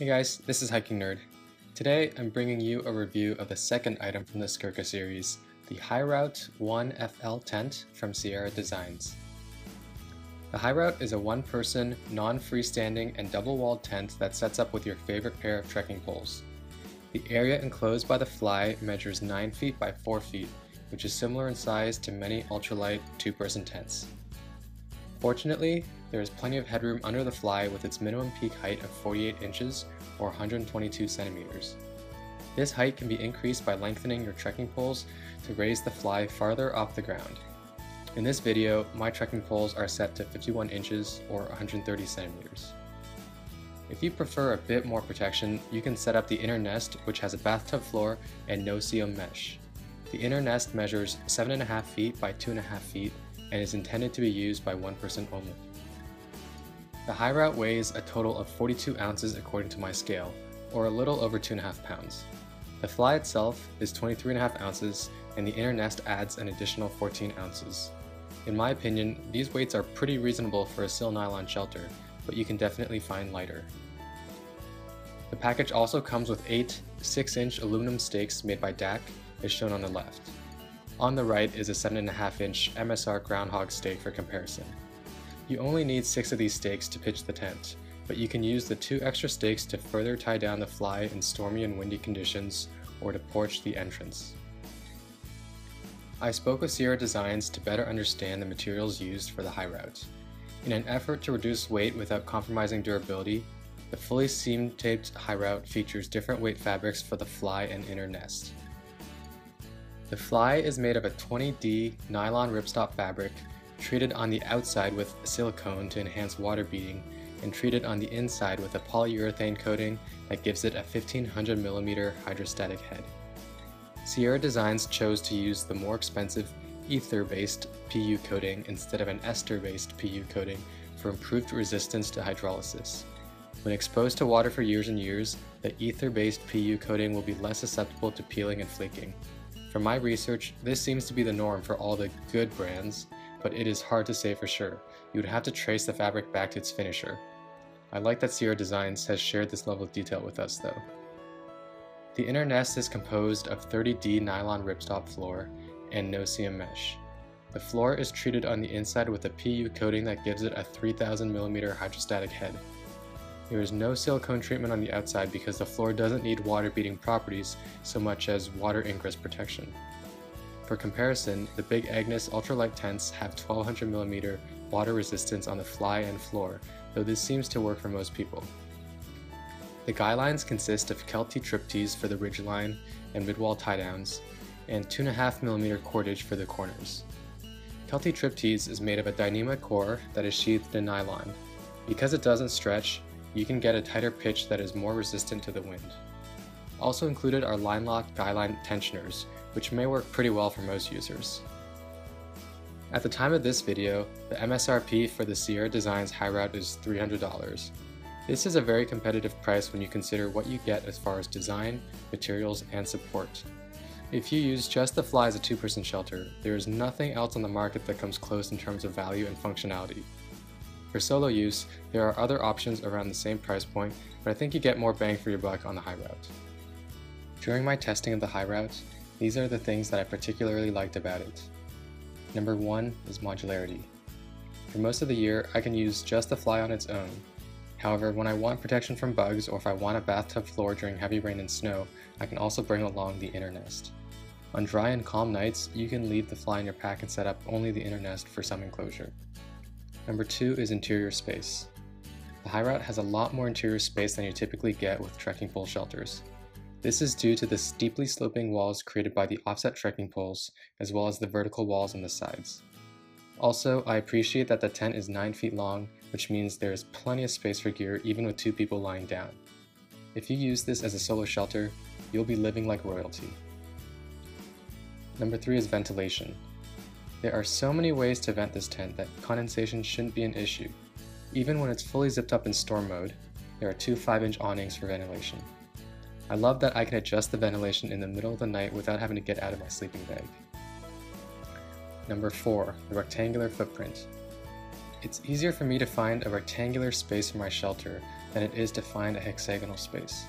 Hey guys, this is Hiking Nerd. Today I'm bringing you a review of the second item from the Skurka series, the High Route 1FL tent from Sierra Designs. The High Route is a one-person, non-freestanding and double-walled tent that sets up with your favorite pair of trekking poles. The area enclosed by the fly measures 9 feet by 4 feet, which is similar in size to many ultralight two-person tents. Fortunately, there is plenty of headroom under the fly with its minimum peak height of 48 inches or 122 centimeters. This height can be increased by lengthening your trekking poles to raise the fly farther off the ground. In this video, my trekking poles are set to 51 inches or 130 centimeters. If you prefer a bit more protection, you can set up the inner nest which has a bathtub floor and no-see-um mesh. The inner nest measures 7.5 feet by 2.5 feet and is intended to be used by one person only. The high route weighs a total of 42 ounces according to my scale, or a little over 2.5 pounds. The fly itself is 23.5 ounces, and the inner nest adds an additional 14 ounces. In my opinion, these weights are pretty reasonable for a sil nylon shelter, but you can definitely find lighter. The package also comes with 8 6-inch aluminum stakes made by DAC, as shown on the left. On the right is a 7.5 inch MSR groundhog stake for comparison. You only need 6 of these stakes to pitch the tent, but you can use the 2 extra stakes to further tie down the fly in stormy and windy conditions or to porch the entrance. I spoke with Sierra Designs to better understand the materials used for the high route. In an effort to reduce weight without compromising durability, the fully seam taped high route features different weight fabrics for the fly and inner nest. The fly is made of a 20D nylon ripstop fabric treated on the outside with silicone to enhance water beading and treated on the inside with a polyurethane coating that gives it a 1500mm hydrostatic head. Sierra Designs chose to use the more expensive ether-based PU coating instead of an ester-based PU coating for improved resistance to hydrolysis. When exposed to water for years and years, the ether-based PU coating will be less susceptible to peeling and flaking. From my research, this seems to be the norm for all the good brands, but it is hard to say for sure. You would have to trace the fabric back to its finisher. I like that Sierra Designs has shared this level of detail with us though. The inner nest is composed of 30D nylon ripstop floor and no-see-um mesh. The floor is treated on the inside with a PU coating that gives it a 3000mm hydrostatic head. There is no silicone treatment on the outside because the floor doesn't need water beading properties so much as water ingress protection. For comparison, the Big Agnes ultralight tents have 1200mm water resistance on the fly and floor, though this seems to work for most people. The guy lines consist of Kelty Triptease for the ridgeline and midwall tie downs, and 2.5mm cordage for the corners. Kelty Triptease is made of a Dyneema core that is sheathed in nylon. Because it doesn't stretch, you can get a tighter pitch that is more resistant to the wind. Also included are line lock guyline tensioners, which may work pretty well for most users. At the time of this video, the MSRP for the Sierra Designs High Route is $300. This is a very competitive price when you consider what you get as far as design, materials, and support. If you use just the fly as a two-person shelter, there is nothing else on the market that comes close in terms of value and functionality. For solo use, there are other options around the same price point, but I think you get more bang for your buck on the high route. During my testing of the high route, these are the things that I particularly liked about it. Number one is modularity. For most of the year, I can use just the fly on its own. However, when I want protection from bugs or if I want a bathtub floor during heavy rain and snow, I can also bring along the inner nest. On dry and calm nights, you can leave the fly in your pack and set up only the inner nest for some enclosure. Number two is interior space. The high route has a lot more interior space than you typically get with trekking pole shelters. This is due to the steeply sloping walls created by the offset trekking poles, as well as the vertical walls on the sides. Also, I appreciate that the tent is 9 feet long, which means there is plenty of space for gear even with two people lying down. If you use this as a solo shelter, you'll be living like royalty. Number 3 is ventilation. There are so many ways to vent this tent that condensation shouldn't be an issue. Even when it's fully zipped up in storm mode, there are two 5-inch awnings for ventilation. I love that I can adjust the ventilation in the middle of the night without having to get out of my sleeping bag. Number 4. The rectangular footprint. It's easier for me to find a rectangular space for my shelter than it is to find a hexagonal space.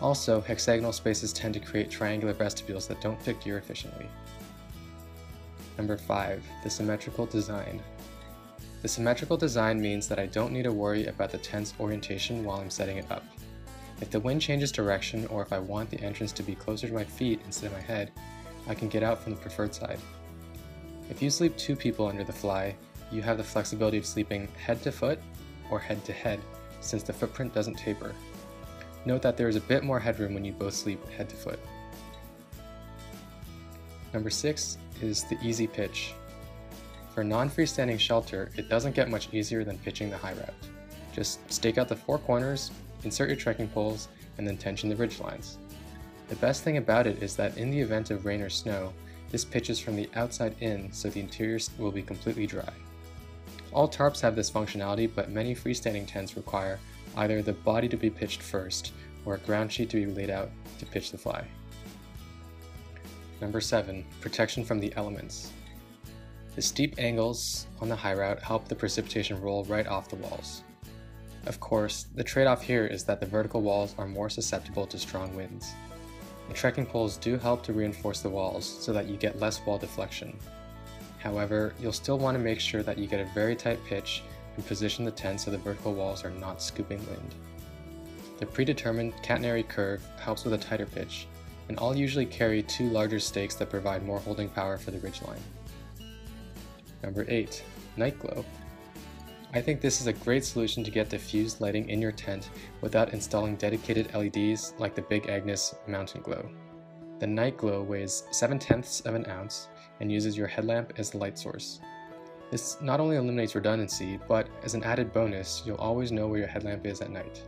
Also, hexagonal spaces tend to create triangular vestibules that don't fit gear efficiently. Number 5. The symmetrical design. The symmetrical design means that I don't need to worry about the tent's orientation while I'm setting it up. If the wind changes direction or if I want the entrance to be closer to my feet instead of my head, I can get out from the preferred side. If you sleep two people under the fly, you have the flexibility of sleeping head to foot or head to head since the footprint doesn't taper. Note that there is a bit more headroom when you both sleep head to foot. Number 6 is the easy pitch. For non-freestanding shelter, it doesn't get much easier than pitching the high route. Just stake out the four corners, insert your trekking poles, and then tension the ridge lines. The best thing about it is that in the event of rain or snow, this pitches from the outside in so the interior will be completely dry. All tarps have this functionality, but many freestanding tents require either the body to be pitched first or a ground sheet to be laid out to pitch the fly. Number 7. Protection from the elements. The steep angles on the high route help the precipitation roll right off the walls. Of course, the trade-off here is that the vertical walls are more susceptible to strong winds. The trekking poles do help to reinforce the walls so that you get less wall deflection. However, you'll still want to make sure that you get a very tight pitch and position the tent so the vertical walls are not scooping wind. The predetermined catenary curve helps with a tighter pitch, and I'll usually carry two larger stakes that provide more holding power for the ridgeline. Number 8. Night Glow. I think this is a great solution to get diffused lighting in your tent without installing dedicated LEDs like the Big Agnes Mountain Glow. The Night Glow weighs 7 tenths of an ounce and uses your headlamp as the light source. This not only eliminates redundancy, but as an added bonus, you'll always know where your headlamp is at night.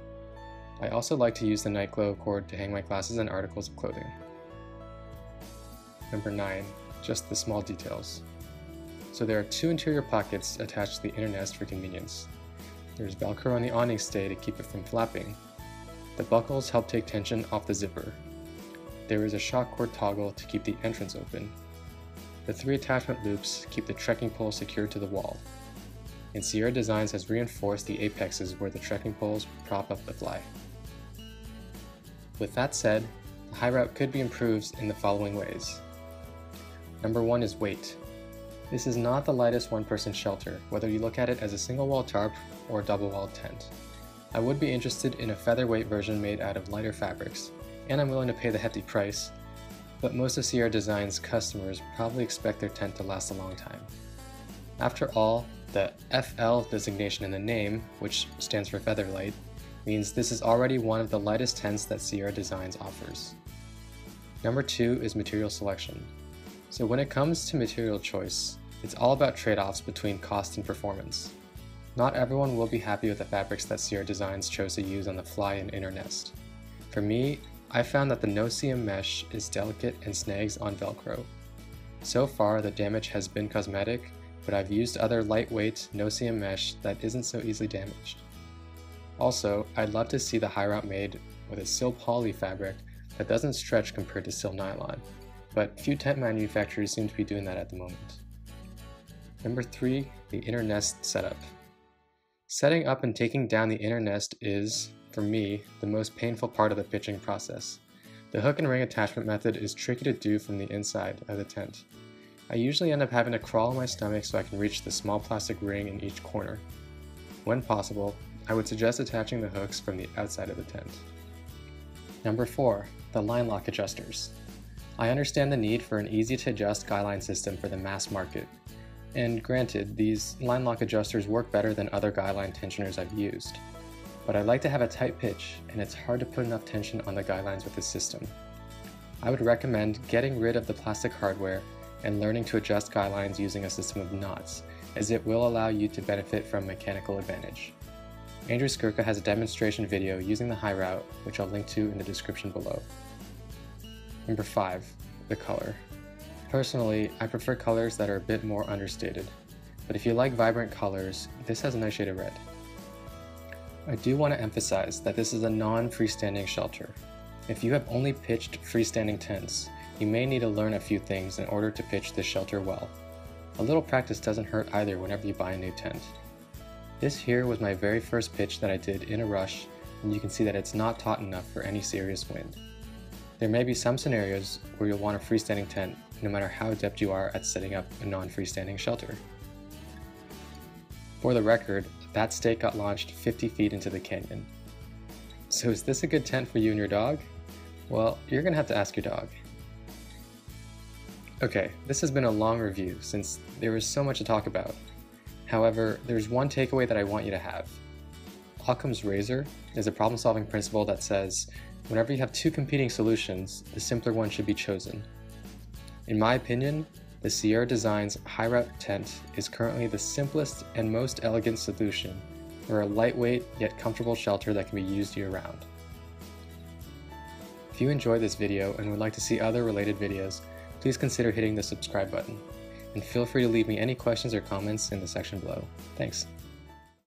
I also like to use the Night Glow cord to hang my glasses and articles of clothing. Number 9. Just the small details so there are two interior pockets attached to the inner nest for convenience. There's velcro on the awning stay to keep it from flapping. The buckles help take tension off the zipper. There is a shock cord toggle to keep the entrance open. The three attachment loops keep the trekking pole secured to the wall. And Sierra Designs has reinforced the apexes where the trekking poles prop up the fly. With that said, the high route could be improved in the following ways. Number one is weight. This is not the lightest one-person shelter, whether you look at it as a single-wall tarp or a double-walled tent. I would be interested in a featherweight version made out of lighter fabrics, and I'm willing to pay the hefty price, but most of Sierra Design's customers probably expect their tent to last a long time. After all, the FL designation in the name, which stands for Featherlight, means this is already one of the lightest tents that Sierra Designs offers. Number two is material selection. So when it comes to material choice, it's all about trade-offs between cost and performance. Not everyone will be happy with the fabrics that Sierra Designs chose to use on the fly and inner nest. For me, I found that the no-see-um mesh is delicate and snags on Velcro. So far, the damage has been cosmetic, but I've used other lightweight, no-see-um mesh that isn't so easily damaged. Also, I'd love to see the high route made with a sil poly fabric that doesn't stretch compared to sil nylon, but few tent manufacturers seem to be doing that at the moment. Number 3. The inner nest setup. Setting up and taking down the inner nest is, for me, the most painful part of the pitching process. The hook and ring attachment method is tricky to do from the inside of the tent. I usually end up having to crawl on my stomach so I can reach the small plastic ring in each corner. When possible, I would suggest attaching the hooks from the outside of the tent. Number 4. The line lock adjusters. I understand the need for an easy to adjust guy line system for the mass market, and granted, these line lock adjusters work better than other guy line tensioners I've used. But I like to have a tight pitch, and it's hard to put enough tension on the guy lines with this system. I would recommend getting rid of the plastic hardware and learning to adjust guy lines using a system of knots, as it will allow you to benefit from mechanical advantage. Andrew Skurka has a demonstration video using the high route, which I'll link to in the description below. Number 5. The color. Personally, I prefer colors that are a bit more understated, but if you like vibrant colors, this has a nice shade of red. I do want to emphasize that this is a non-freestanding shelter. If you have only pitched freestanding tents, you may need to learn a few things in order to pitch this shelter well. A little practice doesn't hurt either whenever you buy a new tent. This here was my very first pitch that I did in a rush, and you can see that it's not taut enough for any serious wind. There may be some scenarios where you'll want a freestanding tent no matter how adept you are at setting up a non-freestanding shelter. For the record, that stake got launched 50 feet into the canyon. So is this a good tent for you and your dog? Well, you're gonna have to ask your dog. Okay, this has been a long review since there was so much to talk about. However, there's one takeaway that I want you to have. Occam's razor is a problem-solving principle that says whenever you have two competing solutions, the simpler one should be chosen. In my opinion, the Sierra Designs High Route tent is currently the simplest and most elegant solution for a lightweight yet comfortable shelter that can be used year-round. If you enjoyed this video and would like to see other related videos, please consider hitting the subscribe button. And feel free to leave me any questions or comments in the section below. Thanks.